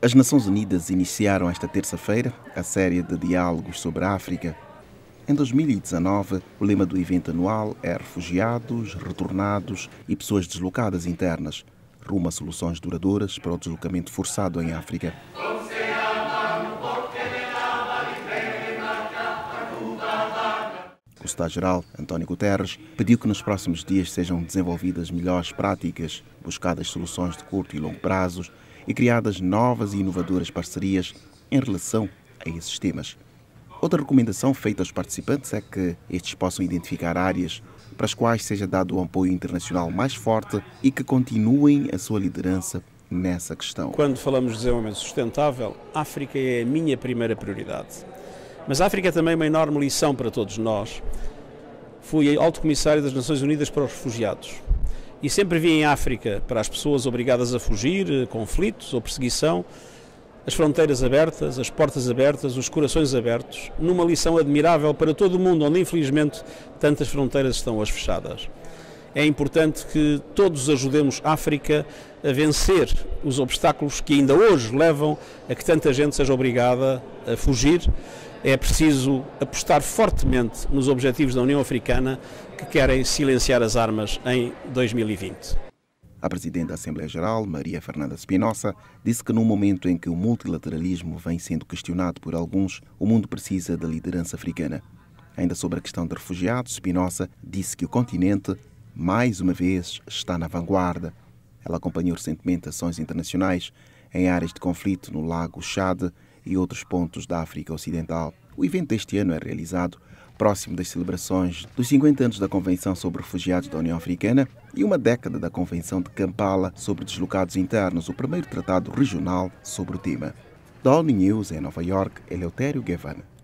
As Nações Unidas iniciaram esta terça-feira a série de diálogos sobre a África. Em 2019, o lema do evento anual é Refugiados, Retornados e Pessoas Deslocadas Internas, rumo a soluções duradouras para o deslocamento forçado em África. O Estado-Geral, António Guterres, pediu que nos próximos dias sejam desenvolvidas melhores práticas, buscadas soluções de curto e longo prazos e criadas novas e inovadoras parcerias em relação a esses temas. Outra recomendação feita aos participantes é que estes possam identificar áreas para as quais seja dado um apoio internacional mais forte e que continuem a sua liderança nessa questão. Quando falamos de desenvolvimento sustentável, África é a minha primeira prioridade. Mas a África é também uma enorme lição para todos nós. Fui alto comissário das Nações Unidas para os Refugiados e sempre vi em África, para as pessoas obrigadas a fugir, eh, conflitos ou perseguição, as fronteiras abertas, as portas abertas, os corações abertos, numa lição admirável para todo o mundo, onde infelizmente tantas fronteiras estão hoje fechadas. É importante que todos ajudemos a África a vencer os obstáculos que ainda hoje levam a que tanta gente seja obrigada a fugir é preciso apostar fortemente nos objetivos da União Africana que querem silenciar as armas em 2020. A Presidente da Assembleia Geral, Maria Fernanda Spinoza, disse que no momento em que o multilateralismo vem sendo questionado por alguns, o mundo precisa da liderança africana. Ainda sobre a questão de refugiados, Spinoza disse que o continente, mais uma vez, está na vanguarda. Ela acompanhou recentemente ações internacionais em áreas de conflito no Lago Chad e outros pontos da África Ocidental. O evento deste ano é realizado próximo das celebrações dos 50 anos da Convenção sobre Refugiados da União Africana e uma década da Convenção de Kampala sobre Deslocados Internos, o primeiro tratado regional sobre o tema. Da ONU News em Nova York, Eleutério Guevara.